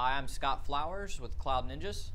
Hi, I'm Scott Flowers with Cloud Ninjas.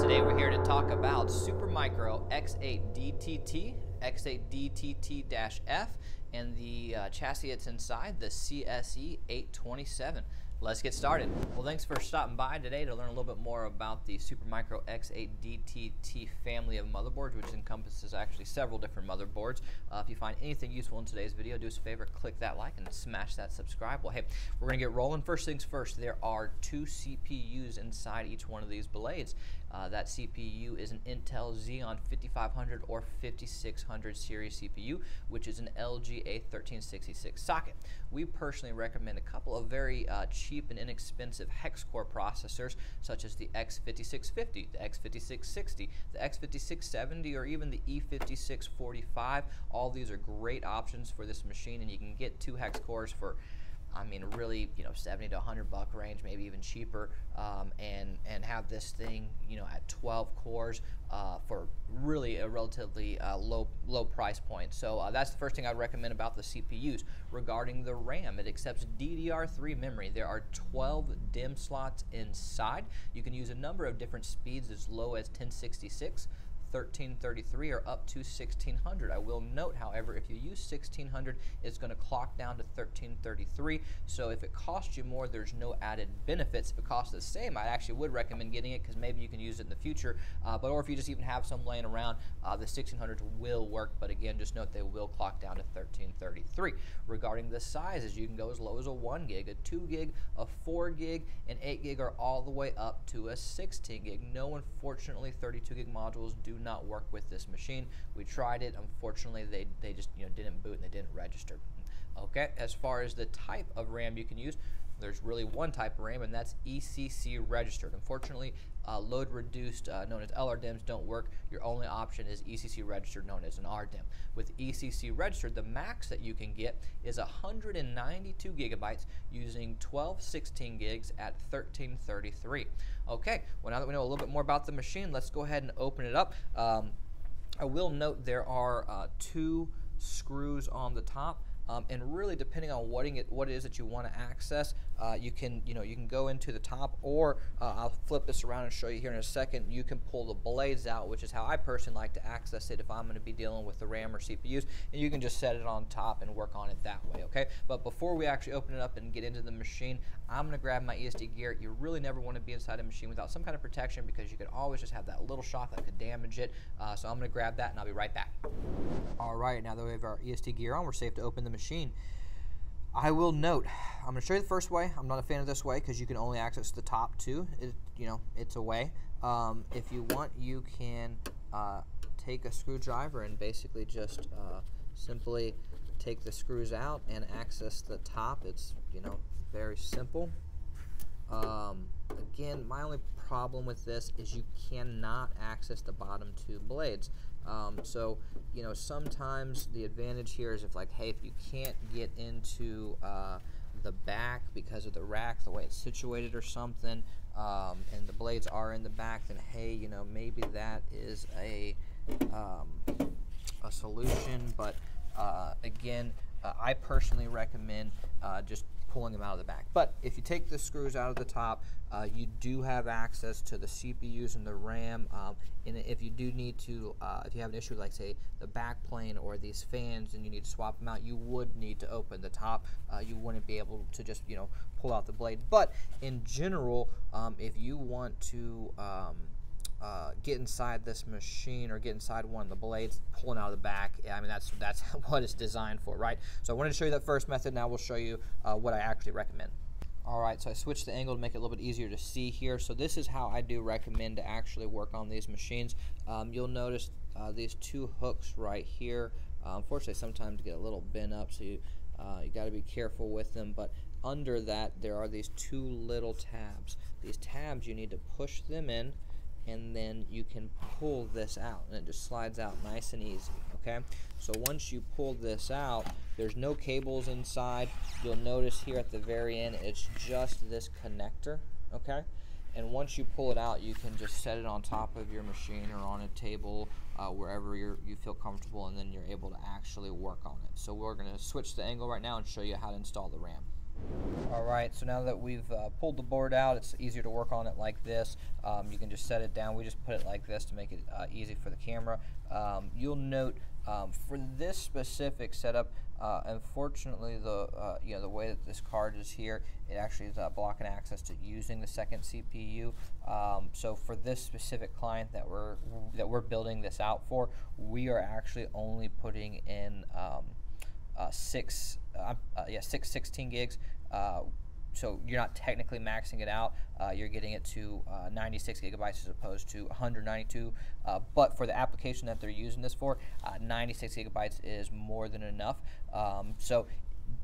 Today we're here to talk about Supermicro X8DTT, X8DTT-F, and the uh, chassis it's inside, the CSE 827. Let's get started. Well, thanks for stopping by today to learn a little bit more about the Supermicro X8 DTT family of motherboards, which encompasses actually several different motherboards. Uh, if you find anything useful in today's video, do us a favor, click that like and smash that subscribe. Well, hey, we're going to get rolling. First things first, there are two CPUs inside each one of these blades. Uh, that CPU is an Intel Xeon 5500 or 5600 series CPU, which is an LGA 1366 socket. We personally recommend a couple of very uh, cheap and inexpensive hex core processors, such as the X5650, the X5660, the X5670, or even the E5645. All these are great options for this machine, and you can get two hex cores for I mean, really, you know, 70 to 100 buck range, maybe even cheaper, um, and and have this thing, you know, at 12 cores uh, for really a relatively uh, low low price point. So uh, that's the first thing I'd recommend about the CPUs. Regarding the RAM, it accepts DDR3 memory. There are 12 DIMM slots inside. You can use a number of different speeds as low as 1066. 1333 or up to 1600. I will note, however, if you use 1600, it's going to clock down to 1333. So if it costs you more, there's no added benefits. If it costs the same, I actually would recommend getting it because maybe you can use it in the future. Uh, but or if you just even have some laying around, uh, the 1600s will work. But again, just note they will clock down to 1333. Regarding the sizes, you can go as low as a 1 gig, a 2 gig, a 4 gig, and 8 gig, or all the way up to a 16 gig. No, unfortunately, 32 gig modules do not work with this machine. We tried it. Unfortunately, they, they just you know didn't boot and they didn't register. Okay, as far as the type of RAM you can use, there's really one type of RAM, and that's ECC registered. Unfortunately, uh, load reduced, uh, known as LRDIMMs, don't work. Your only option is ECC registered, known as an RDIMM. With ECC registered, the max that you can get is 192 gigabytes using 12 16 gigs at 1333. Okay, well now that we know a little bit more about the machine, let's go ahead and open it up. Um, I will note there are uh, two screws on the top. Um, and really, depending on what it, what it is that you want to access, uh, you can you know you can go into the top, or uh, I'll flip this around and show you here in a second. You can pull the blades out, which is how I personally like to access it if I'm going to be dealing with the RAM or CPUs, and you can just set it on top and work on it that way. Okay, but before we actually open it up and get into the machine, I'm going to grab my ESD gear. You really never want to be inside a machine without some kind of protection because you could always just have that little shock that could damage it. Uh, so I'm going to grab that and I'll be right back. All right, now that we have our ESD gear on, we're safe to open the machine. I will note, I'm going to show you the first way. I'm not a fan of this way because you can only access the top two. It, you know, it's a way. Um, if you want, you can uh, take a screwdriver and basically just uh, simply take the screws out and access the top. It's, you know, very simple. Um, again, my only problem with this is you cannot access the bottom two blades. Um, so, you know, sometimes the advantage here is if like, hey, if you can't get into uh, the back because of the rack, the way it's situated or something, um, and the blades are in the back, then hey, you know, maybe that is a, um, a solution. But uh, again, uh, I personally recommend uh, just pulling them out of the back. But if you take the screws out of the top, uh, you do have access to the CPUs and the RAM. Um, and if you do need to, uh, if you have an issue like say the back plane or these fans and you need to swap them out, you would need to open the top. Uh, you wouldn't be able to just, you know, pull out the blade. But in general, um, if you want to um, uh, get inside this machine or get inside one of the blades, pulling out of the back. I mean, that's that's what it's designed for, right? So I wanted to show you that first method. Now we'll show you uh, what I actually recommend. All right, so I switched the angle to make it a little bit easier to see here. So this is how I do recommend to actually work on these machines. Um, you'll notice uh, these two hooks right here. Uh, unfortunately, sometimes get a little bent up, so you uh, you got to be careful with them. But under that, there are these two little tabs. These tabs, you need to push them in and then you can pull this out and it just slides out nice and easy okay? So once you pull this out there's no cables inside. You'll notice here at the very end it's just this connector okay? And once you pull it out you can just set it on top of your machine or on a table uh, wherever you you feel comfortable and then you're able to actually work on it. So we're going to switch the angle right now and show you how to install the RAM All right, so now that we've uh, pulled the board out, it's easier to work on it like this. Um, you can just set it down. We just put it like this to make it uh, easy for the camera. Um, you'll note um, for this specific setup, uh, unfortunately, the uh, you know the way that this card is here, it actually is uh, blocking access to using the second CPU. Um, so for this specific client that we're that we're building this out for, we are actually only putting in um, uh, six uh, yeah six 16 gigs so you're not technically maxing it out. Uh, you're getting it to uh, 96 gigabytes as opposed to 192. Uh, but for the application that they're using this for, uh, 96 gigabytes is more than enough. Um, so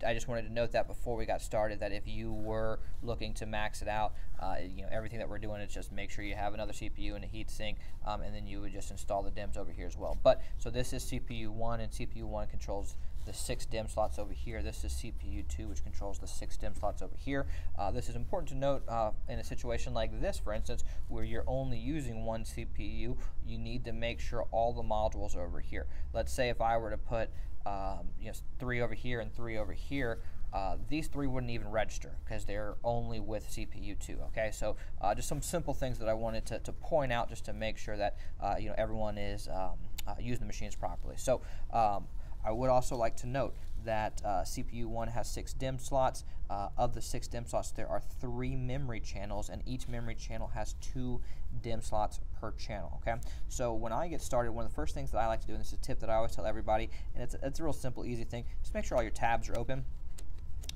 I just wanted to note that before we got started that if you were looking to max it out, uh, you know everything that we're doing is just make sure you have another CPU and a heat sink, um, and then you would just install the DIMMs over here as well. But so this is CPU one, and CPU one controls the six DIMM slots over here. This is CPU2, which controls the six DIMM slots over here. Uh, this is important to note uh, in a situation like this, for instance, where you're only using one CPU, you need to make sure all the modules are over here. Let's say if I were to put um, you know, three over here and three over here, uh, these three wouldn't even register because they're only with CPU2. Okay, so uh, just some simple things that I wanted to, to point out just to make sure that uh, you know everyone is um, uh, using the machines properly. So um, I would also like to note that uh, CPU 1 has six DIMM slots. Uh, of the six DIMM slots, there are three memory channels, and each memory channel has two DIMM slots per channel, okay? So when I get started, one of the first things that I like to do, and this is a tip that I always tell everybody, and it's, it's a real simple, easy thing, just make sure all your tabs are open.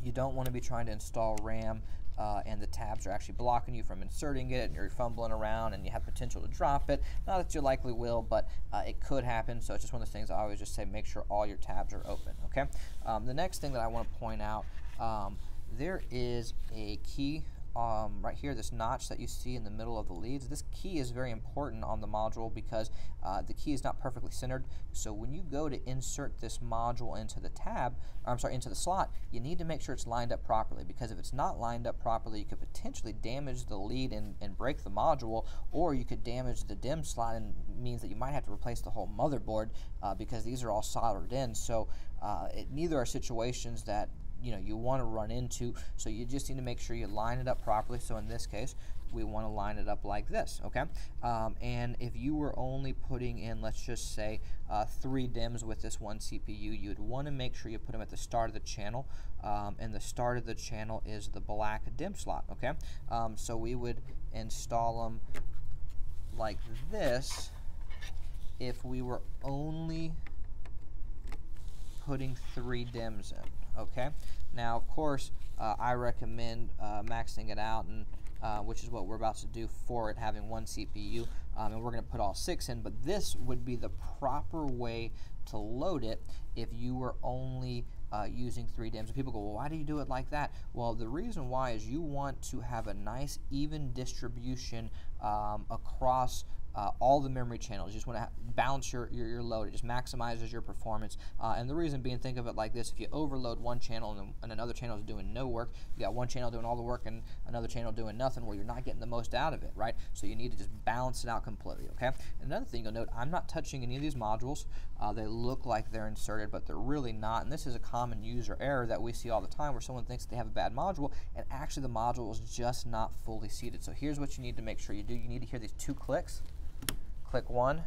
You don't want to be trying to install RAM uh, and the tabs are actually blocking you from inserting it, and you're fumbling around, and you have potential to drop it. Not that you likely will, but uh, it could happen. So it's just one of those things I always just say: make sure all your tabs are open. Okay. Um, the next thing that I want to point out, um, there is a key um, right here, this notch that you see in the middle of the leads, this key is very important on the module because uh, the key is not perfectly centered. So when you go to insert this module into the tab, I'm sorry, into the slot, you need to make sure it's lined up properly because if it's not lined up properly, you could potentially damage the lead and, and break the module, or you could damage the DIMM slot and means that you might have to replace the whole motherboard uh, because these are all soldered in. So uh, it, neither are situations that you know you want to run into. So you just need to make sure you line it up properly. So in this case, we want to line it up like this, okay? Um, and if you were only putting in, let's just say, uh, three DIMMs with this one CPU, you'd want to make sure you put them at the start of the channel, um, and the start of the channel is the black DIMM slot, okay? Um, so we would install them like this if we were only putting three DIMMs in okay? Now, of course, uh, I recommend uh, maxing it out, and uh, which is what we're about to do for it, having one CPU, um, and we're going to put all six in, but this would be the proper way to load it if you were only uh, using three DIMMs. And people go, well, why do you do it like that? Well, the reason why is you want to have a nice even distribution um, across uh, all the memory channels. You just want to balance your, your, your, load. It just maximizes your performance. Uh, and the reason being, think of it like this. If you overload one channel and, and, another channel is doing no work, you got one channel doing all the work and another channel doing nothing, well, you're not getting the most out of it, right? So you need to just balance it out completely, okay? Another thing you'll note, I'm not touching any of these modules. Uh, they look like they're inserted, but they're really not. And this is a common user error that we see all the time where someone thinks they have a bad module, and actually the module is just not fully seated. So here's what you need to make sure you do. You need to hear these two clicks click one,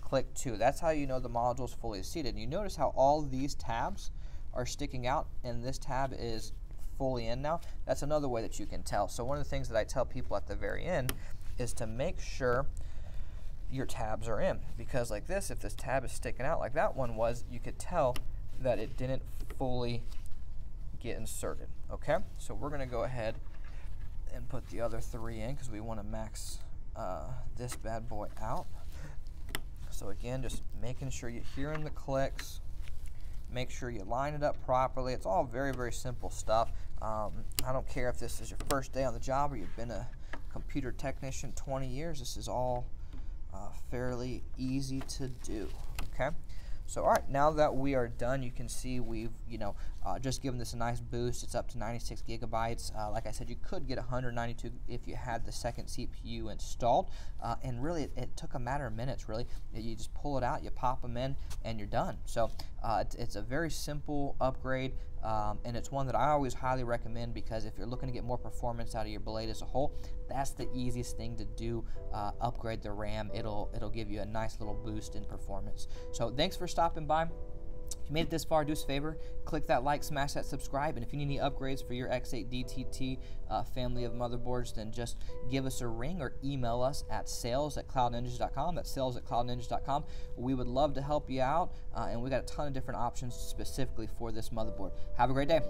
click two. That's how you know the module is fully seated. You notice how all these tabs are sticking out and this tab is fully in now. That's another way that you can tell. So one of the things that I tell people at the very end is to make sure your tabs are in because like this, if this tab is sticking out like that one was, you could tell that it didn't fully get inserted. Okay, so we're going to go ahead and put the other three in because we want to max uh, this bad boy out. So again, just making sure you're hearing the clicks. Make sure you line it up properly. It's all very, very simple stuff. Um, I don't care if this is your first day on the job or you've been a computer technician 20 years. This is all uh, fairly easy to do. Okay. So all right, now that we are done, you can see we've you know uh, just given this a nice boost. It's up to 96 gigabytes. Uh, like I said, you could get 192 if you had the second CPU installed. Uh, and really, it, it, took a matter of minutes. Really, you just pull it out, you pop them in, and you're done. So uh, it's, it's, a very simple upgrade. um, and it's one that I always highly recommend because if you're looking to get more performance out of your blade as a whole, that's the easiest thing to do. Uh, upgrade the RAM; it'll it'll give you a nice little boost in performance. So thanks for stopping by. If you made it this far, do us a favor, click that like, smash that subscribe, and if you need any upgrades for your X8 DTT uh, family of motherboards, then just give us a ring or email us at sales at cloudninjas.com. That's sales at cloudninjas.com. We would love to help you out, uh, and we got a ton of different options specifically for this motherboard. Have a great day.